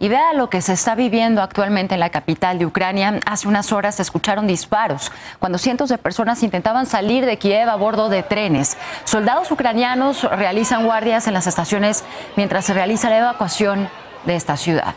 Y vea lo que se está viviendo actualmente en la capital de Ucrania. Hace unas horas se escucharon disparos cuando cientos de personas intentaban salir de Kiev a bordo de trenes. Soldados ucranianos realizan guardias en las estaciones mientras se realiza la evacuación de esta ciudad.